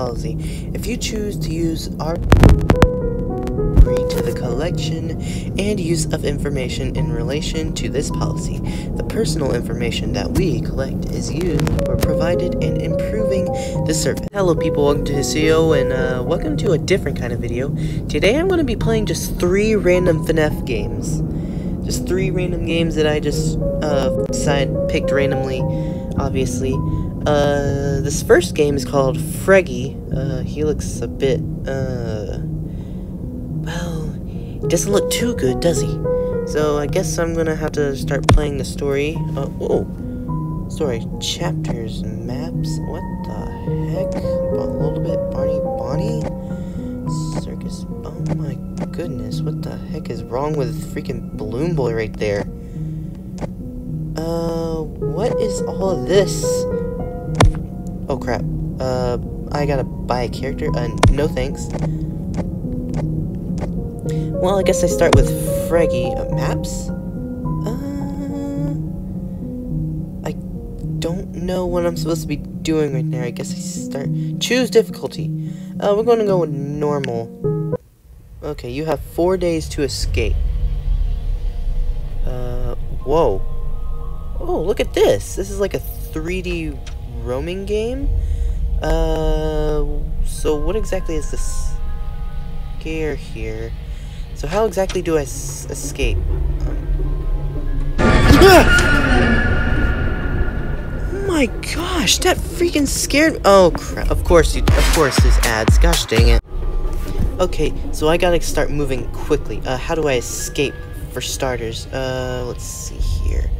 policy. If you choose to use our to the collection and use of information in relation to this policy. The personal information that we collect is used or provided in improving the service. Hello people, welcome to Hisio and uh, welcome to a different kind of video. Today I'm going to be playing just three random FNAF games. Just three random games that I just uh, decided, picked randomly, obviously. Uh, this first game is called Freggy. Uh, he looks a bit, uh, well, doesn't look too good, does he? So I guess I'm gonna have to start playing the story. Uh, whoa. Story, chapters, maps, what the heck? A little bit, Barney Bonnie? Circus, oh my goodness, what the heck is wrong with freaking Balloon Boy right there? Uh, what is all of this? Oh crap, uh, I gotta buy a character? Uh, no thanks. Well, I guess I start with Freggy. Uh, maps? Uh, I don't know what I'm supposed to be doing right now. I guess I start... Choose difficulty. Uh, we're to go with normal. Okay, you have four days to escape. Uh, whoa. Oh, look at this. This is like a 3D roaming game. Uh, so what exactly is this scare here? So how exactly do I escape? Um. oh my gosh, that freaking scared- Oh crap, of course, you, of course there's ads, gosh dang it. Okay, so I gotta start moving quickly. Uh, how do I escape, for starters? Uh, let's see here.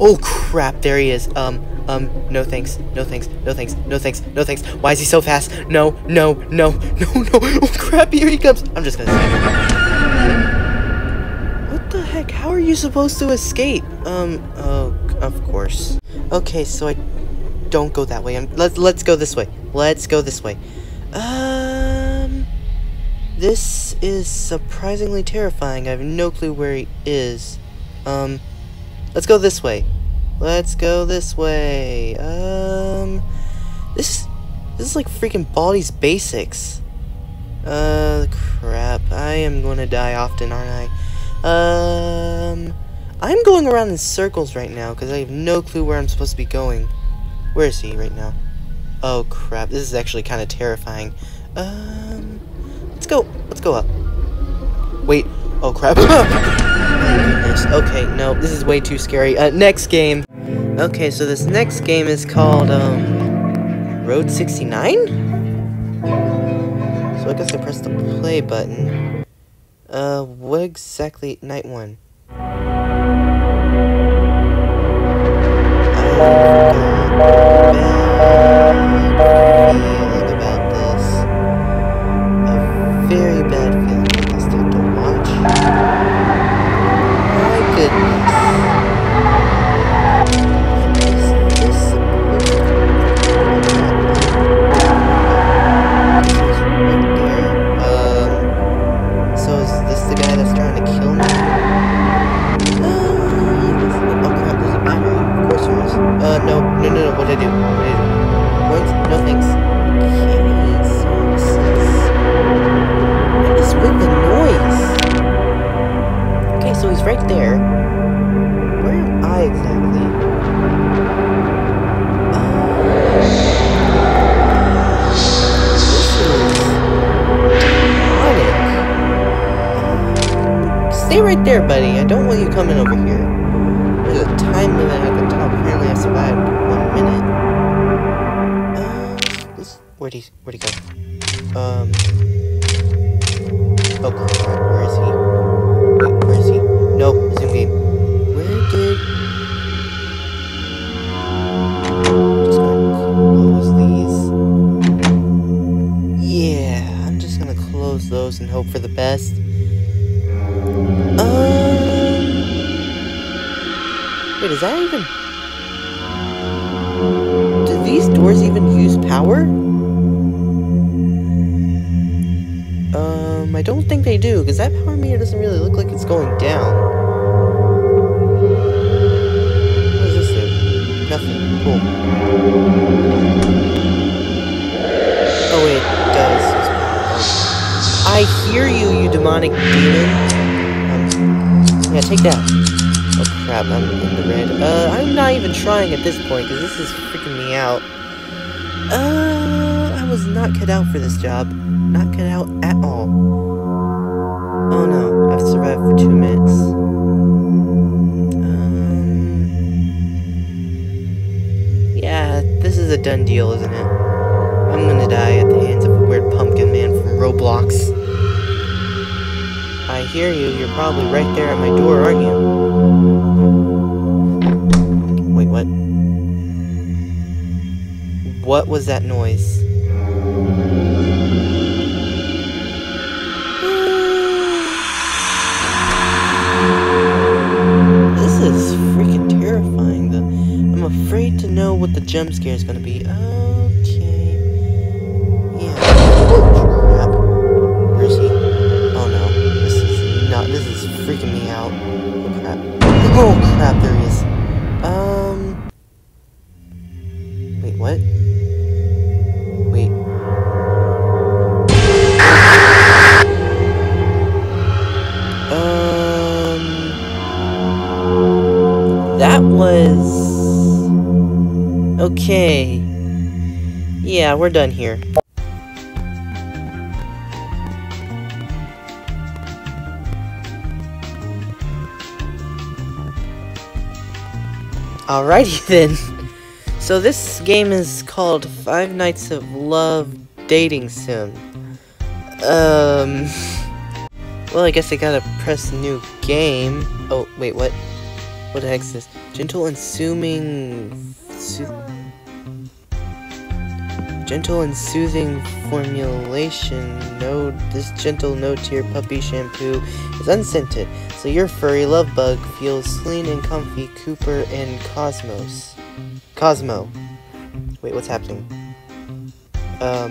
Oh crap, there he is. Um, um, no thanks, no thanks, no thanks, no thanks, no thanks. Why is he so fast? No, no, no, no, no. Oh crap, here he comes. I'm just gonna What the heck? How are you supposed to escape? Um, oh, of course. Okay, so I don't go that way. I'm, let's let's go this way. Let's go this way. Um, this is surprisingly terrifying. I have no clue where he is. Um. Let's go this way. Let's go this way. Um, this this is like freaking Baldi's Basics. Uh, crap. I am going to die often, aren't I? Um, I'm going around in circles right now because I have no clue where I'm supposed to be going. Where is he right now? Oh, crap. This is actually kind of terrifying. Um, let's go. Let's go up. Wait. Oh, crap. Okay, no, this is way too scary. Uh, next game. Okay, so this next game is called, um, Road 69? So I guess I press the play button. Uh, what exactly, night one? Stay right there, buddy. I don't want you coming over here. There's a time limit at the top. Apparently I survived one minute. Uh, this, where'd he, where'd he go? Um. Oh, crap. Where is he? Yeah, I'm just gonna close those and hope for the best. Wait, is that even... Do these doors even use power? Um, I don't think they do, because that power meter doesn't really look like it's going down. Cool. Oh wait, does I hear you, you demonic demon. Um, yeah, take that. Oh crap, I'm in the red. Uh, I'm not even trying at this point, because this is freaking me out. Uh, I was not cut out for this job. Not cut out at all. Oh no, I've survived for two minutes. Is a done deal, isn't it? I'm gonna die at the hands of a weird pumpkin man from Roblox. I hear you, you're probably right there at my door, aren't you? Wait, what? What was that noise? Afraid to know what the jump scare is gonna be. Okay. Yeah. Crap. Where is he? Oh no. This is not. This is freaking me out. Oh crap. Oh crap, there he is. Um. Wait, what? Wait. Um. That was. Okay. Yeah, we're done here. Alrighty then. So this game is called Five Nights of Love Dating Sim. Um. Well, I guess I gotta press new game. Oh, wait, what? What the heck is this? Gentle and. Soo gentle and soothing formulation. No, this gentle no-tear puppy shampoo is unscented, so your furry love bug feels clean and comfy. Cooper and Cosmos. Cosmo. Wait, what's happening? Um,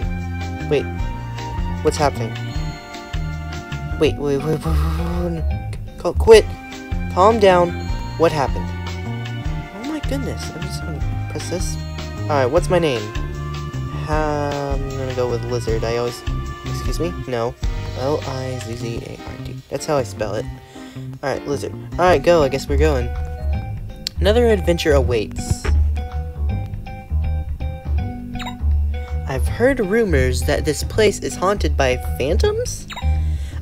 wait. What's happening? Wait, wait, wait, wait, wait, wait. Qu- Quit. Calm down. What happened? Oh my goodness. I'm just gonna press this. Alright, what's my name? I'm gonna go with lizard. I always. Excuse me? No. L I Z Z A R D. That's how I spell it. Alright, lizard. Alright, go. I guess we're going. Another adventure awaits. I've heard rumors that this place is haunted by phantoms?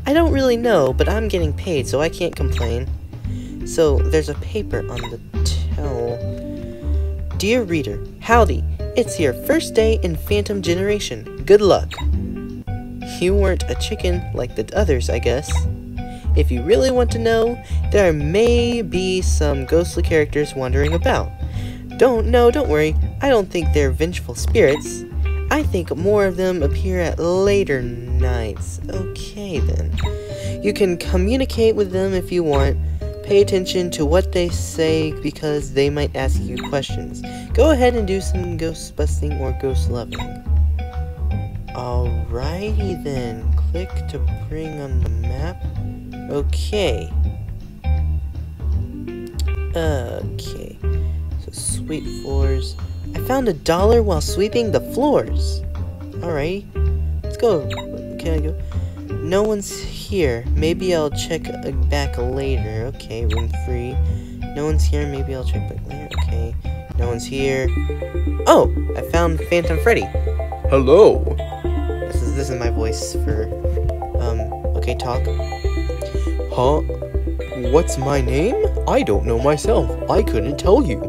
I don't really know, but I'm getting paid, so I can't complain. So, there's a paper on the tell. Dear reader, howdy. It's your first day in Phantom Generation. Good luck. You weren't a chicken like the others, I guess. If you really want to know, there may be some ghostly characters wandering about. Don't, no, don't worry. I don't think they're vengeful spirits. I think more of them appear at later nights. Okay, then. You can communicate with them if you want. Pay attention to what they say because they might ask you questions. Go ahead and do some ghost busting or ghost loving. Alrighty then. Click to bring on the map. Okay. Okay. So sweep floors. I found a dollar while sweeping the floors. Alright. Let's go. Can I go? No one's here. Maybe I'll check back later. Okay, room free. No one's here. Maybe I'll check back later. Okay. No one's here. Oh! I found Phantom Freddy. Hello. This is this is my voice for um okay talk. Huh? What's my name? I don't know myself. I couldn't tell you.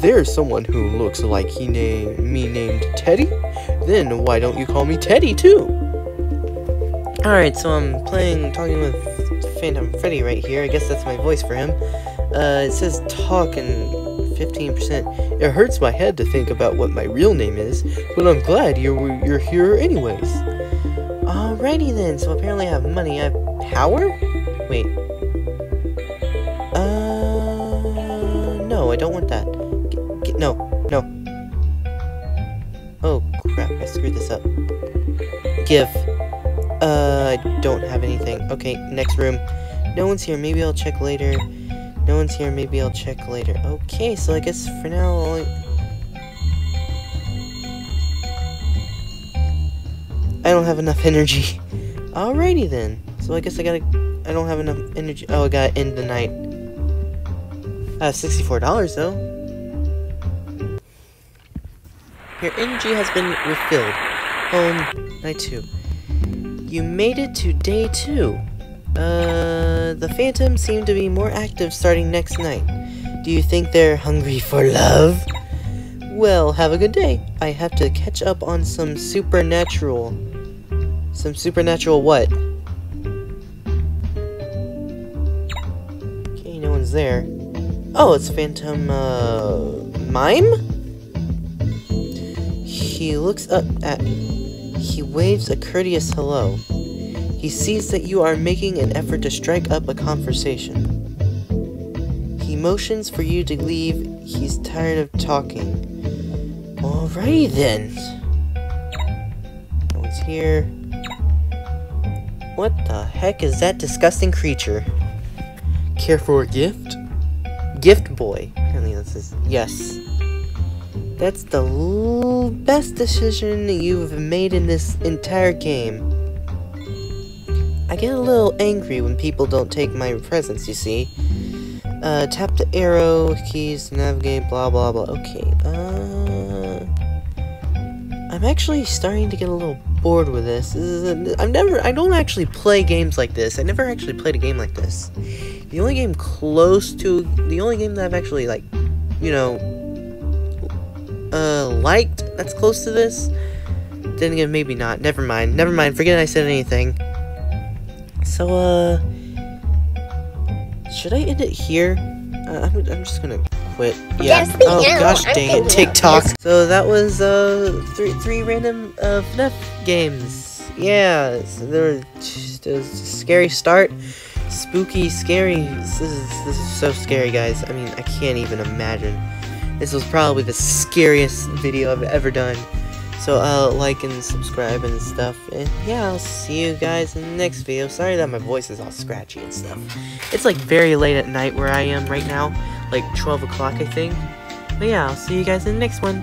There's someone who looks like he na- me named Teddy. Then why don't you call me Teddy too? Alright, so I'm playing talking with Phantom Freddy right here. I guess that's my voice for him. Uh it says talk and 15%. It hurts my head to think about what my real name is, but I'm glad you're you're here anyways. Alrighty then, so apparently I have money. I have power? Wait. Uh, no, I don't want that. G- no, no. Oh, crap, I screwed this up. Give. Uh, I don't have anything. Okay, next room. No one's here, maybe I'll check later. No one's here, maybe I'll check later. Okay, so I guess for now. I don't have enough energy. Alrighty then. So I guess I gotta. I don't have enough energy. Oh, I gotta end the night. I have $64 though. Your energy has been refilled. Home, night two. You made it to day two. Uh, the phantoms seem to be more active starting next night. Do you think they're hungry for love? Well, have a good day. I have to catch up on some supernatural. Some supernatural what? Okay, no one's there. Oh, it's Phantom, uh, Mime? He looks up at me. He waves a courteous hello. He sees that you are making an effort to strike up a conversation. He motions for you to leave. He's tired of talking. Alrighty then. No one's here. What the heck is that disgusting creature? Care for a gift? Gift boy. Apparently this is yes. That's the l- best decision you've made in this entire game. I get a little angry when people don't take my presents, you see. Uh, tap the arrow keys to navigate, blah blah blah. Okay, uh... I'm actually starting to get a little bored with this. this is a, I've never, I don't actually play games like this. I never actually played a game like this. The only game close to, the only game that I've actually, like, you know, uh, liked that's close to this, then again, maybe not. Never mind. Never mind. Forget I said anything. So, uh, should I end it here? Uh, I'm, I'm just gonna quit. Yeah. Yes, oh know. gosh, I'm dang it, TikTok. yes. So that was uh three three random uh FNAF games. Yeah, so there just a scary start, spooky, scary. This is this is so scary, guys. I mean, I can't even imagine. This was probably the scariest video I've ever done. So uh, like and subscribe and stuff. And yeah, I'll see you guys in the next video. Sorry that my voice is all scratchy and stuff. It's like very late at night where I am right now, like 12 o'clock I think. But yeah, I'll see you guys in the next one.